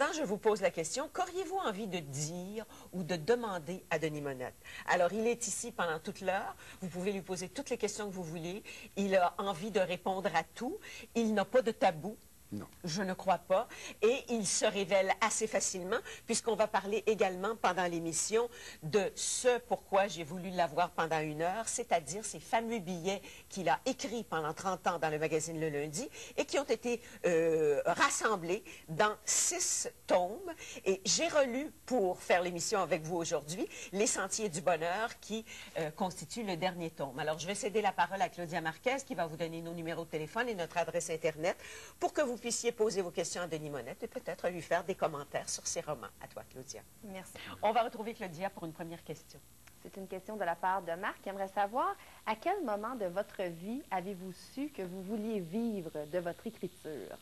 maintenant, je vous pose la question, qu'auriez-vous envie de dire ou de demander à Denis Monette? Alors, il est ici pendant toute l'heure. Vous pouvez lui poser toutes les questions que vous voulez. Il a envie de répondre à tout. Il n'a pas de tabou. Non. Je ne crois pas. Et il se révèle assez facilement, puisqu'on va parler également pendant l'émission de ce pourquoi j'ai voulu l'avoir pendant une heure, c'est-à-dire ces fameux billets qu'il a écrits pendant 30 ans dans le magazine Le Lundi et qui ont été euh, rassemblés dans six tomes. Et j'ai relu, pour faire l'émission avec vous aujourd'hui, Les Sentiers du Bonheur qui euh, constituent le dernier tome. Alors, je vais céder la parole à Claudia Marquez qui va vous donner nos numéros de téléphone et notre adresse Internet pour que vous puissiez poser vos questions à Denis Monette et peut-être lui faire des commentaires sur ses romans. À toi, Claudia. Merci. On va retrouver Claudia pour une première question. C'est une question de la part de Marc qui aimerait savoir à quel moment de votre vie avez-vous su que vous vouliez vivre de votre écriture?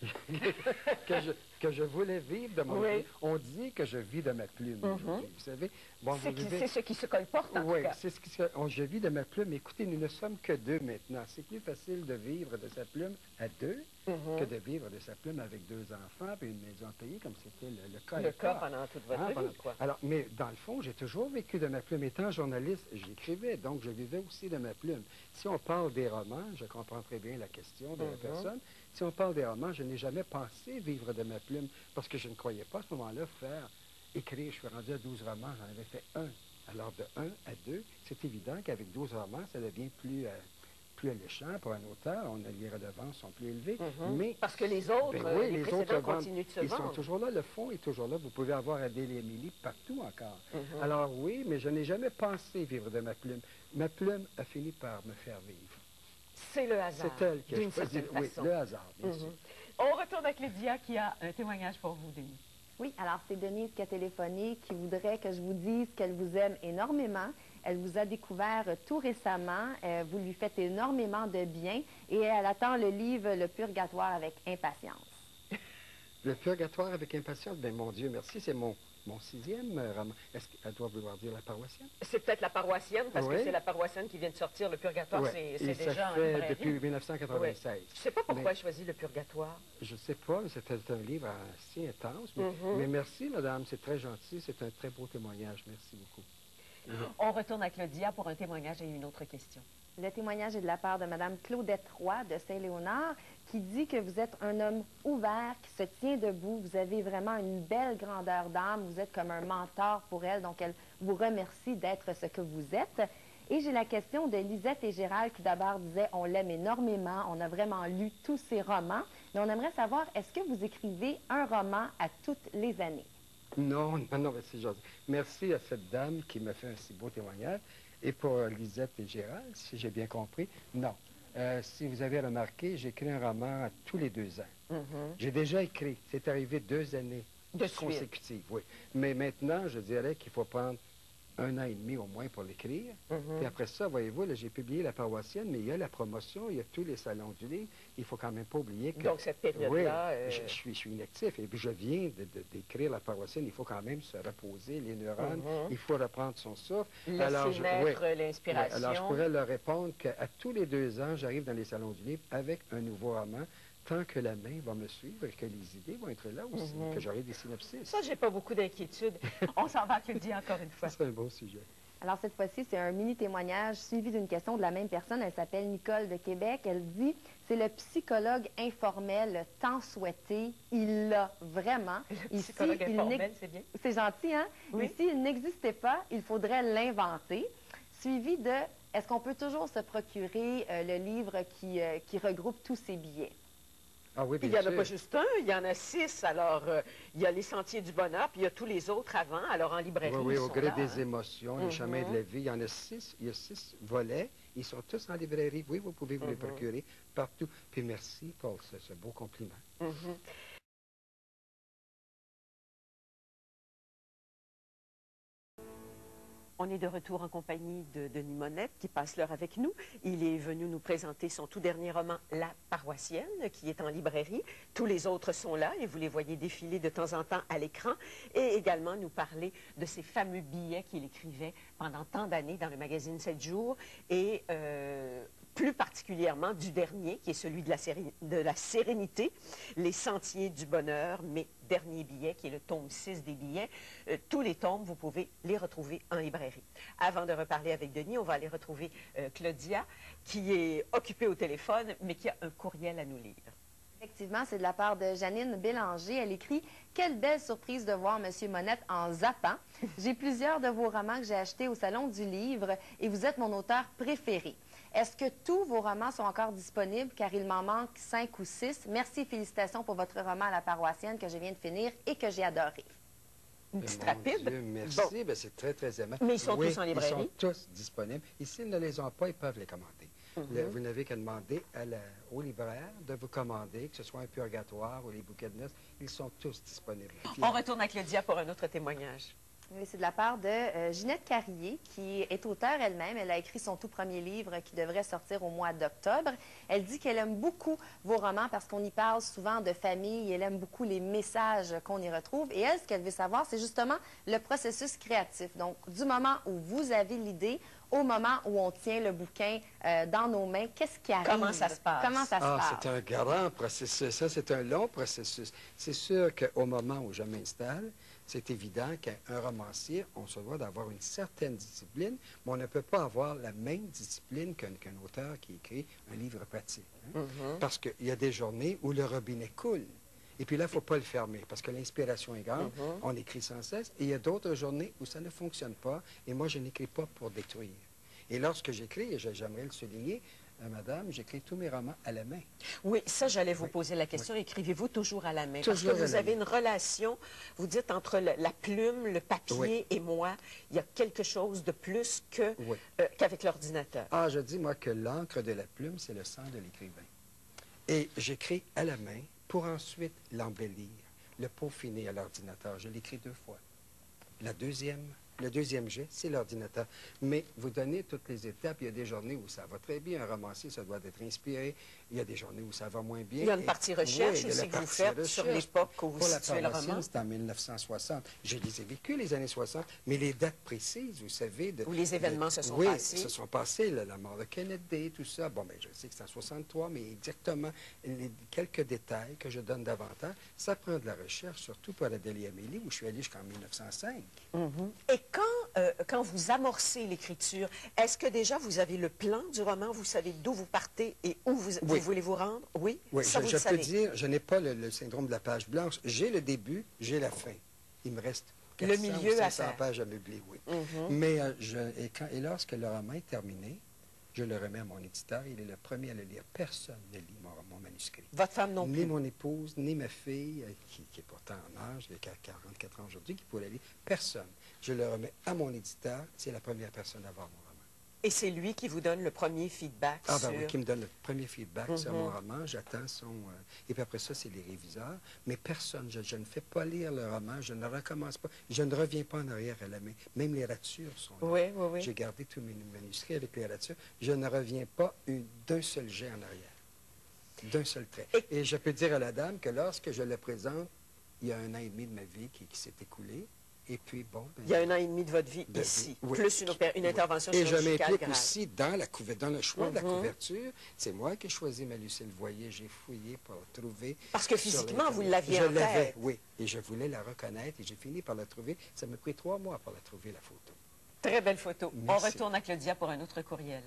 que, je, que je voulais vivre de mon Oui. On dit que je vis de ma plume aujourd'hui, vous savez. Bon, C'est vivez- ce qui se colporte, en Oui, tout cas. c'est ce qui se- on- je vis de ma plume. Écoutez, nous ne sommes que deux maintenant. C'est plus facile de vivre de sa plume à deux Mhm. que de vivre de sa plume avec deux enfants et une maison payée comme c'était le, le cas. Le cas pendant toute votre Hein, vie, quoi. Alors, mais dans le fond, j'ai toujours vécu de ma plume. Étant journaliste, j'écrivais, donc je vivais aussi de ma plume. Si on parle des romans, je comprends très bien la question de la Mhm. personne. Si on parle des romans, je n'ai jamais pensé vivre de ma plume parce que je ne croyais pas à ce moment-là faire écrire. Je suis rendu à 12 romans, j'en avais fait un. Alors, de 1 à 2, c'est évident qu'avec 12 romans, ça devient plus, euh, plus alléchant pour un auteur. On a, les redevances sont plus élevées. Mhm. Mais Parce que les autres, ben euh, oui, les, les autres continuent de se Ils vendre. sont toujours là, le fond est toujours là. Vous pouvez avoir Adèle et Émilie partout encore. Mhm. Alors oui, mais je n'ai jamais pensé vivre de ma plume. Ma plume a fini par me faire vivre. C'est le hasard. C'est elle qui a d'une choisi. certaine Oui, façon. le hasard, bien Mhm. sûr. On retourne à Claudia qui a un témoignage pour vous, Denis. Oui, alors c'est Denise qui a téléphoné, qui voudrait que je vous dise qu'elle vous aime énormément. Elle vous a découvert tout récemment. Euh, vous lui faites énormément de bien et elle attend le livre Le Purgatoire avec impatience. Le purgatoire avec impatience, ben mon Dieu, merci, c'est mon, mon sixième euh, roman. Est-ce qu'elle doit vouloir dire la paroissienne? C'est peut-être la paroissienne, parce que c'est la paroissienne qui vient de sortir. Le purgatoire, c'est ça déjà fait librairie. depuis 1996. Je ne sais pas pourquoi Mais- elle choisit le purgatoire. Je ne sais pas, c'était un livre assez intense. Mais, Mhm. mais merci, madame, c'est très gentil, c'est un très beau témoignage. Merci beaucoup. On retourne à Claudia pour un témoignage et une autre question. Le témoignage est de la part de Mme Claudette Roy de Saint-Léonard qui dit que vous êtes un homme ouvert, qui se tient debout. Vous avez vraiment une belle grandeur d'âme. Vous êtes comme un mentor pour elle. Donc, elle vous remercie d'être ce que vous êtes. Et j'ai la question de Lisette et Gérald qui d'abord disaient on l'aime énormément, on a vraiment lu tous ses romans. Mais on aimerait savoir, est-ce que vous écrivez un roman à toutes les années? Non, non, non, c'est gentil. Merci à cette dame qui m'a fait un si beau témoignage. Et pour Lisette et Gérald, si j'ai bien compris, non. Euh, si vous avez remarqué, j'écris un roman tous les deux ans. J'ai déjà écrit. C'est arrivé deux années De consécutives, oui. Mais maintenant, je dirais qu'il faut prendre un an et demi au moins pour l'écrire. Mhm. Puis après ça, voyez-vous, j'ai publié La paroissienne, mais il y a la promotion, il y a tous les salons du livre. Il faut quand même pas oublier que... Donc, cette Oui, période-là... euh, je, je suis, je suis inactif. Et puis, je viens d'écrire La paroissienne. Il faut quand même se reposer les neurones. Mhm. Il faut reprendre son souffle. Alors, je- oui. l'inspiration. Alors, je pourrais leur répondre qu'à tous les deux ans, j'arrive dans les salons du livre avec un nouveau roman, tant que la main va me suivre et que les idées vont être là aussi, Mhm. que j'aurai des synopsis. Ça, j'ai pas beaucoup d'inquiétude. On s'en va à Claudia encore une fois. Ça, c'est un beau sujet. Alors, cette fois-ci, c'est un mini témoignage suivi d'une question de la même personne. Elle s'appelle Nicole de Québec. Elle dit C'est le psychologue informel tant souhaité. Il l'a vraiment. Ici, Psychologue il informel, c'est bien. C'est gentil, hein? Oui. Ici, il n'existait pas. Il faudrait l'inventer. Suivi de Est-ce qu'on peut toujours se procurer euh, le livre qui, euh, qui regroupe tous ces billets? Ah oui, Il n'y en a sûr. pas juste un, il y en a six. Alors, euh, il y a les Sentiers du Bonheur, puis il y a tous les autres avant. Alors, en librairie, Oui, oui, au gré là, des hein. émotions, les Mhm. chemins de la vie. Il y en a six, il y a six volets. Ils sont tous en librairie. Oui, vous pouvez vous les Mhm. procurer partout. Puis merci pour ce, ce beau compliment. Mhm. On est de retour en compagnie de Denis Monette qui passe l'heure avec nous. Il est venu nous présenter son tout dernier roman, La paroissienne, qui est en librairie. Tous les autres sont là et vous les voyez défiler de temps en temps à l'écran. Et également nous parler de ces fameux billets qu'il écrivait pendant tant d'années dans le magazine 7 jours. Et euh, plus particulièrement du dernier, qui est celui de la, sérénité, Les Sentiers du Bonheur, mes derniers billets, qui est le tome 6 des billets. Euh, tous les tomes, vous pouvez les retrouver en librairie. Avant de reparler avec Denis, on va aller retrouver euh, Claudia, qui est occupée au téléphone, mais qui a un courriel à nous lire. Effectivement, c'est de la part de Janine Bélanger. Elle écrit Quelle belle surprise de voir M. Monette en zappant. J'ai plusieurs de vos romans que j'ai achetés au Salon du Livre et vous êtes mon auteur préféré. Est-ce que tous vos romans sont encore disponibles car il m'en manque cinq ou six? Merci et félicitations pour votre roman à la paroissienne que je viens de finir et que j'ai adoré. Une petite rapide. Dieu, merci, Bon. Ben, c'est très, très aimable. Mais ils sont Oui, tous en librairie? Ils sont tous disponibles. Et s'ils ne les ont pas, ils peuvent les commander. Mhm. Le- vous n'avez qu'à demander à la- au libraire de vous commander, que ce soit un purgatoire ou les bouquets de noces, ils sont tous disponibles. On retourne à Claudia pour un autre témoignage. Oui, c'est de la part de euh, Ginette Carrier, qui est auteure elle-même. Elle a écrit son tout premier livre qui devrait sortir au mois d'octobre. Elle dit qu'elle aime beaucoup vos romans parce qu'on y parle souvent de famille. Elle aime beaucoup les messages qu'on y retrouve. Et elle, ce qu'elle veut savoir, c'est justement le processus créatif. Donc, du moment où vous avez l'idée au moment où on tient le bouquin euh, dans nos mains, qu'est-ce qui arrive? Comment ça se passe? Comment ça se Ah, passe? c'est un grand processus. Ça, c'est un long processus. C'est sûr qu'au moment où je m'installe, c'est évident qu'un romancier, on se doit d'avoir une certaine discipline, mais on ne peut pas avoir la même discipline qu'un qu'un auteur qui écrit un livre pratique. hein? Mhm. Parce qu'il y a des journées où le robinet coule. Et puis là, il ne faut pas le fermer parce que l'inspiration est grande. Mhm. On écrit sans cesse. Et il y a d'autres journées où ça ne fonctionne pas. Et moi, je n'écris pas pour détruire. Et lorsque j'écris, et j'aimerais le souligner, euh, madame, j'écris tous mes romans à la main. Oui, ça, j'allais vous Oui. poser la question. Écrivez-vous toujours à la main? Toujours Parce que vous avez main. une relation, vous dites, entre le- la plume, le papier Oui. et moi, il y a quelque chose de plus euh, qu'avec l'ordinateur. Ah, je dis, moi, que l'encre de la plume, c'est le sang de l'écrivain. Et j'écris à la main pour ensuite l'embellir, le peaufiner à l'ordinateur. Je l'écris deux fois. La deuxième, le deuxième jet, c'est l'ordinateur. Mais vous donnez toutes les étapes. Il y a des journées où ça va très bien. Un romancier, ça doit être inspiré. Il y a des journées où ça va moins bien. Il y a une Et- partie recherche Oui, aussi la que vous faites sur l'époque où vous Pour la situez le paroissienne, roman. c'est en 1960. Je les ai vécus, les années 60, mais les dates précises, vous savez... De, Où les événements de- se sont oui, passés. se sont passés, là, la mort de Kennedy, tout ça. Bon, ben, je sais que c'est en 63, mais exactement les- quelques détails que je donne davantage, ça prend de la recherche, surtout pour Adélie Amélie, où je suis allé jusqu'en 1905. Mhm. Et quand, euh, quand vous amorcez l'écriture, est-ce que déjà vous avez le plan du roman? Vous savez d'où vous partez et où vous, vous voulez vous rendre? Oui, Oui, ça je, vous je le peux dire, je n'ai pas le, le syndrome de la page blanche. J'ai le début, j'ai la fin. Il me reste Le 400 milieu ou à 500 faire. pages à meubler, oui. Mhm. Mais euh, je, et, quand, et lorsque le roman est terminé, je le remets à mon éditeur. Il est le premier à le lire. Personne ne lit mon, mon manuscrit. Votre femme non ni plus. mon épouse, ni ma fille, euh, qui, qui est pourtant en âge, qui a 44 ans aujourd'hui, qui pourrait lire. Personne. Je le remets à mon éditeur. C'est la première personne à voir mon. Et c'est lui qui vous donne le premier feedback Ah, sur... ben oui, qui me donne le premier feedback sur Mhm. mon roman. J'attends son. euh, et puis après ça, c'est les réviseurs. Mais personne, je, je ne fais pas lire le roman, je ne recommence pas. Je ne reviens pas en arrière à la main. Même les ratures sont là. Oui, oui, oui. J'ai gardé tous mes manuscrits avec les ratures. Je ne reviens pas d'un seul jet en arrière. D'un seul trait. Et- Et... je peux dire à la dame que lorsque je le présente, il y a un an et demi de ma vie qui, qui s'est écoulé. Et puis, bon. ben, Il y a un an et demi de votre vie de- ici, oui. plus une, une Oui. intervention Et je m'implique aussi dans, la dans le choix de la Mhm. couverture. C'est moi qui ai choisi ma Lucille Voyer. J'ai fouillé pour trouver. Parce que physiquement, vous l'aviez Je en l'avais, tête. oui. Et je voulais la reconnaître et j'ai fini par la trouver. Ça m'a pris trois mois pour la trouver, la photo. Très belle photo. On retourne à Claudia pour un autre courriel.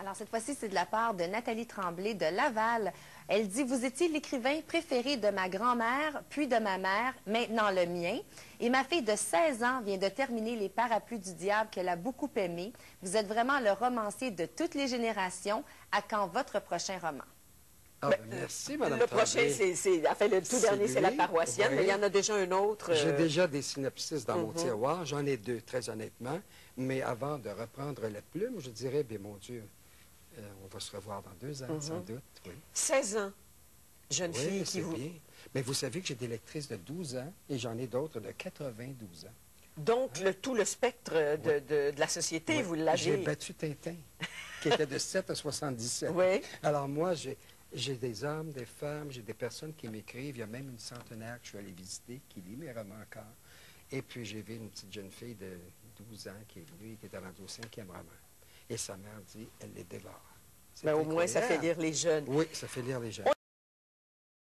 Alors, cette fois-ci, c'est de la part de Nathalie Tremblay de Laval. Elle dit Vous étiez l'écrivain préféré de ma grand-mère, puis de ma mère, maintenant le mien. Et ma fille de 16 ans vient de terminer Les Parapluies du Diable qu'elle a beaucoup aimé. Vous êtes vraiment le romancier de toutes les générations. À quand votre prochain roman Ah, Ben, ben, merci, Madame le prochain, Tremblay. c'est, c'est- enfin, le tout dernier, c'est la paroissienne, oui. mais il y en a déjà un autre. J'ai euh, déjà des synopsis dans mon Mhm. tiroir. J'en ai deux, très honnêtement. Mais avant de reprendre la plume, je dirais, bien mon Dieu, euh, on va se revoir dans deux ans, Mhm. sans doute. Oui, 16 ans, jeune Oui, fille qui vous... bien. Mais vous savez que j'ai des lectrices de 12 ans et j'en ai d'autres de 92 ans. Donc, le, tout le spectre de, de- de la société, vous J'ai l'avez... battu Tintin, qui était de 7 à 77. Oui. Alors moi, j'ai j'ai des hommes, des femmes, j'ai des personnes qui m'écrivent. Il y a même une centenaire que je suis allé visiter, qui lit mes romans encore. Et puis j'ai vu une petite jeune fille de 12 ans qui est venue, qui est rendue au cinquième roman. Et sa mère dit, elle les dévore. Ben, au moins, ça fait lire les jeunes. Oui, ça fait lire les gens.